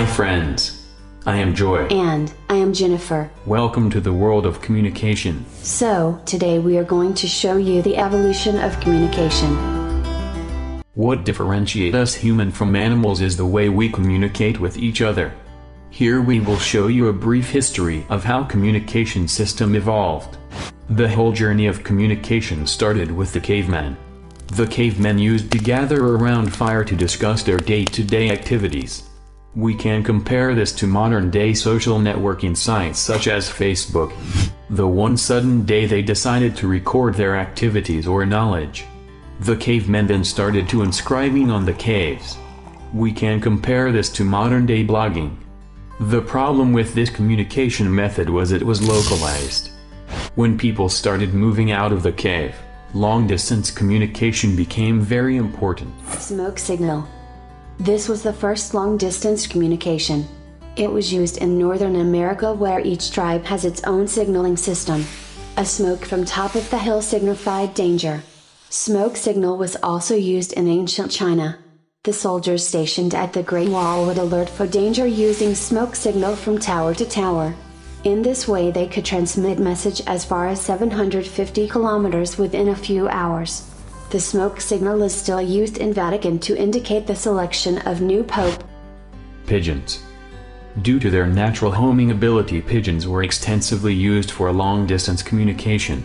Hi, friends. I am Joy. And I am Jennifer. Welcome to the world of communication. So, today we are going to show you the evolution of communication. What differentiates us human from animals is the way we communicate with each other. Here we will show you a brief history of how communication system evolved. The whole journey of communication started with the caveman. The cavemen used to gather around fire to discuss their day-to-day activities. We can compare this to modern-day social networking sites such as Facebook. The one sudden day they decided to record their activities or knowledge. The cavemen then started to inscribing on the caves. We can compare this to modern-day blogging. The problem with this communication method was it was localized. When people started moving out of the cave, long-distance communication became very important. Smoke signal. This was the first long-distance communication. It was used in Northern America where each tribe has its own signaling system. A smoke from top of the hill signified danger. Smoke signal was also used in ancient China. The soldiers stationed at the Great Wall would alert for danger using smoke signal from tower to tower. In this way they could transmit message as far as 750 kilometers within a few hours. The smoke signal is still used in Vatican to indicate the selection of new pope. Pigeons. Due to their natural homing ability pigeons were extensively used for long-distance communication.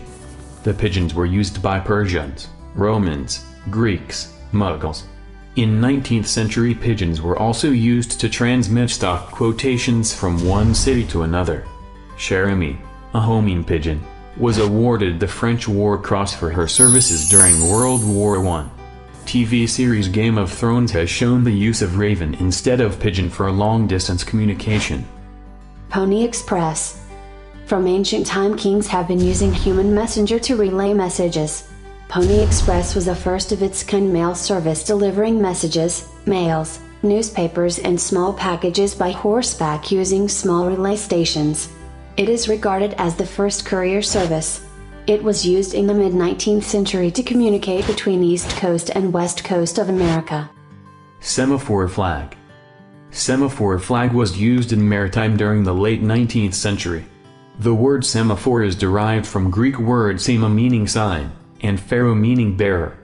The pigeons were used by Persians, Romans, Greeks, Mughals. In 19th century pigeons were also used to transmit stock quotations from one city to another. Cher Ami, a homing pigeon, was awarded the French War Cross for her services during World War I. TV series Game of Thrones has shown the use of raven instead of pigeon for long-distance communication. Pony Express. From ancient time kings have been using human messenger to relay messages. Pony Express was the first of its kind mail service delivering messages, mails, newspapers and small packages by horseback using small relay stations. It is regarded as the first courier service. It was used in the mid 19th century to communicate between East Coast and West Coast of America. Semaphore flag. Semaphore flag was used in maritime during the late 19th century. The word semaphore is derived from Greek word sema meaning sign, and pharo meaning bearer.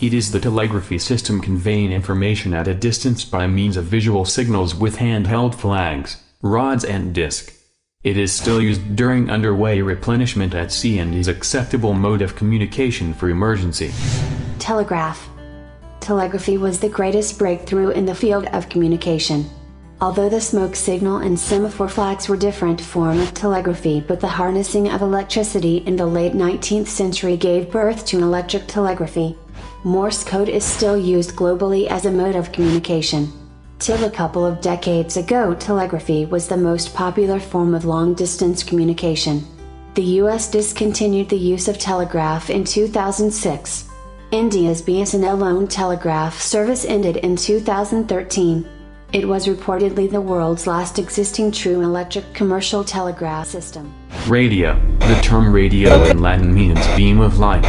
It is the telegraphy system conveying information at a distance by means of visual signals with handheld flags, rods and disc. It is still used during underway replenishment at sea and is acceptable mode of communication for emergency. Telegraph. Telegraphy was the greatest breakthrough in the field of communication. Although the smoke signal and semaphore flags were different form of telegraphy but the harnessing of electricity in the late 19th century gave birth to electric telegraphy. Morse code is still used globally as a mode of communication. Till a couple of decades ago telegraphy was the most popular form of long-distance communication. The US discontinued the use of telegraph in 2006. India's BSNL-owned telegraph service ended in 2013. It was reportedly the world's last existing true electric commercial telegraph system. Radio. The term radio in Latin means beam of light.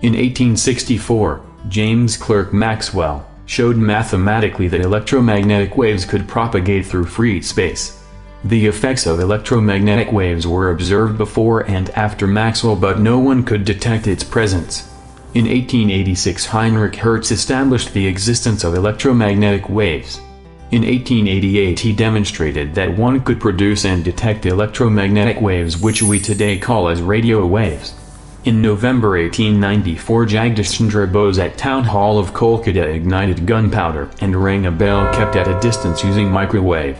In 1864, James Clerk Maxwell, showed mathematically that electromagnetic waves could propagate through free space. The effects of electromagnetic waves were observed before and after Maxwell but no one could detect its presence. In 1886 Heinrich Hertz established the existence of electromagnetic waves. In 1888 he demonstrated that one could produce and detect electromagnetic waves which we today call as radio waves. In November 1894 Jagdish Chandra Bose at Town Hall of Kolkata ignited gunpowder and rang a bell kept at a distance using microwave.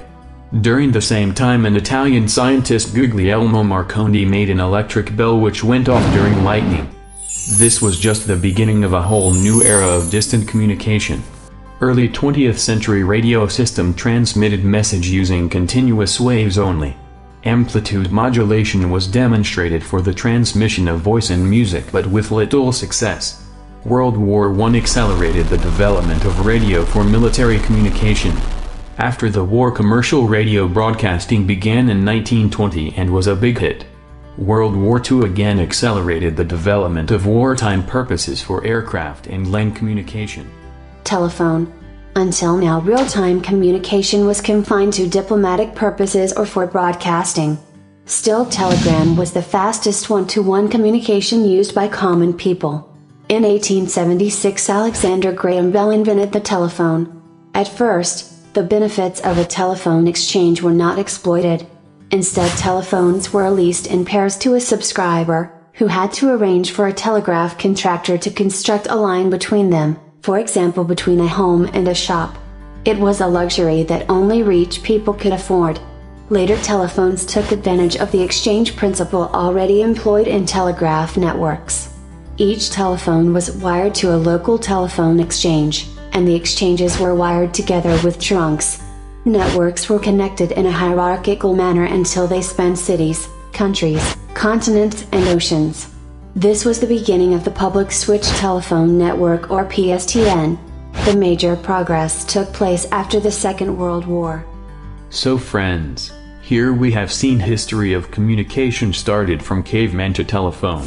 During the same time an Italian scientist Guglielmo Marconi made an electric bell which went off during lightning. This was just the beginning of a whole new era of distant communication. Early 20th century radio system transmitted message using continuous waves only. Amplitude modulation was demonstrated for the transmission of voice and music but with little success. World War I accelerated the development of radio for military communication. After the war commercial radio broadcasting began in 1920 and was a big hit. World War II again accelerated the development of wartime purposes for aircraft and land communication. Telephone. Until now real-time communication was confined to diplomatic purposes or for broadcasting. Still telegram was the fastest one-to-one communication used by common people. In 1876 Alexander Graham Bell invented the telephone. At first, the benefits of a telephone exchange were not exploited. Instead telephones were leased in pairs to a subscriber, who had to arrange for a telegraph contractor to construct a line between them, for example between a home and a shop. It was a luxury that only rich people could afford. Later telephones took advantage of the exchange principle already employed in telegraph networks. Each telephone was wired to a local telephone exchange, and the exchanges were wired together with trunks. Networks were connected in a hierarchical manner until they spanned cities, countries, continents and oceans. This was the beginning of the Public Switch Telephone Network or PSTN. The major progress took place after the Second World War. So friends, here we have seen history of communication started from caveman to telephone.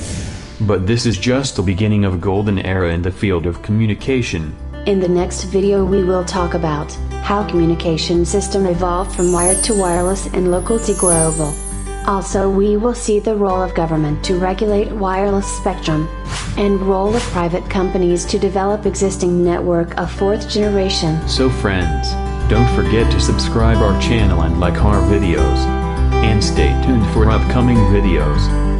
But this is just the beginning of a golden era in the field of communication. In the next video we will talk about how communication system evolved from wired to wireless and local to global. Also we will see the role of government to regulate wireless spectrum, and role of private companies to develop existing network of fourth generation. So friends, don't forget to subscribe our channel and like our videos. And stay tuned for upcoming videos.